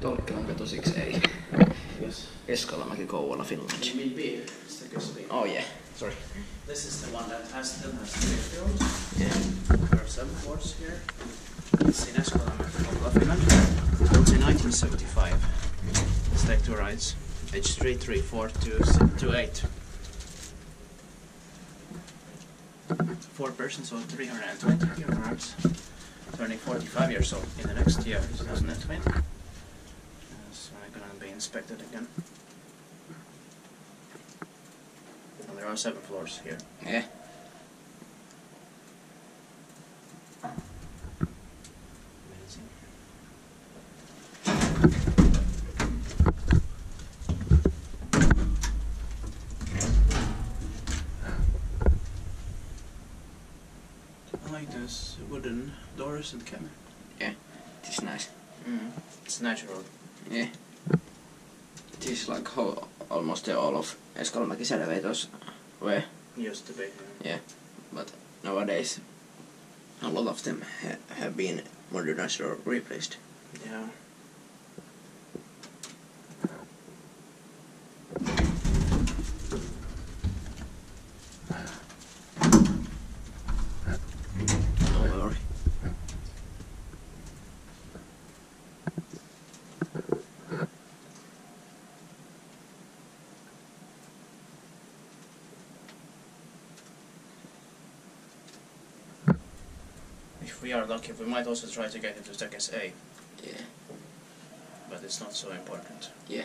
Tolkkilan 6A. Yes. Eskolanmäki Kouvola, Finland. Will be stickers. Oh yeah, sorry. This is the one that has still has three fields. Yeah. There are seven floors here. It's in Eskolanmäki, Kouvola, Finland. Built in 1975. Stack two rides. H33428. Four persons, so 320 kilograms. Turning 45 years old in the next year, 2020. So I'm gonna be inspected again. And there are seven floors here. Yeah. Amazing. I like those wooden doors and camera. Yeah, It is nice. Mm. It's natural. Yeah. Is like almost all of Eskolanmäki's elevators were, Used to be. Yeah. but nowadays a lot of them ha- have been modernized or replaced. Yeah. If we are lucky, we might also try to get into staircase A, Yeah. but it's not so important. Yeah.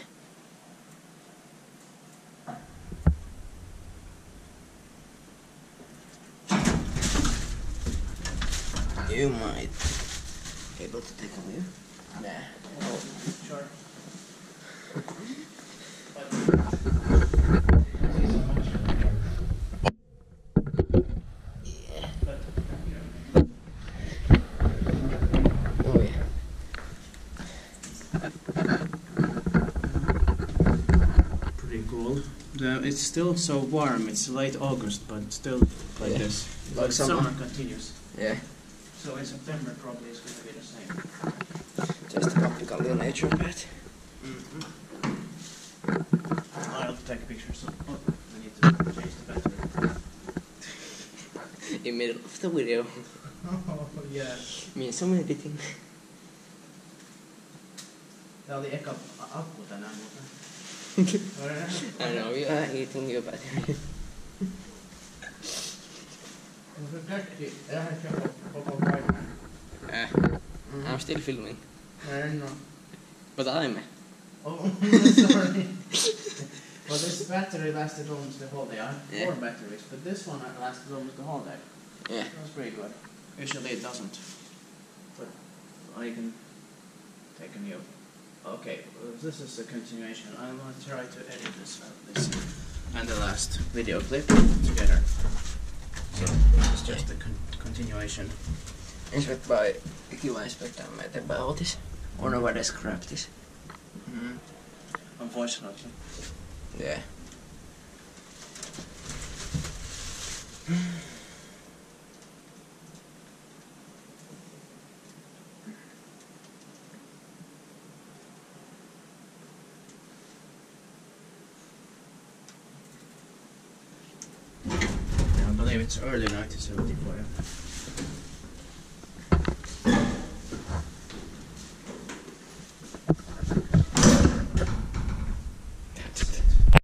You might be able to take a view. Nah. Oh. Sure. Cool. The, it's still so warm. It's late August, but still like Yeah. this. Like summer. summer continues. Yeah. So in September probably it's going to be the same. Just a practical nature path. Mm-hmm. I'll take a picture. So oh, we need to change the battery. In middle of the video. Oh yeah. Means some editing. Tää oli eka akku tänään muuten. I know you are eating your battery. Eh, I'm still filming. En know. But I'm. Oh, sorry. well, this battery lasted almost the whole day. I have Yeah. four batteries, but this one lasted almost the whole day. Yeah. That was pretty good. Usually it doesn't. But I can take a new. Okay, well, this is a continuation. I'm going to try to edit this, this and the last video clip together. So this is just a con- continuation. Inspect by Kiwa inspektaamme eteenpäin Otis. On over describe this. Mm. Unfortunately. Yeah. I believe it's early 1974.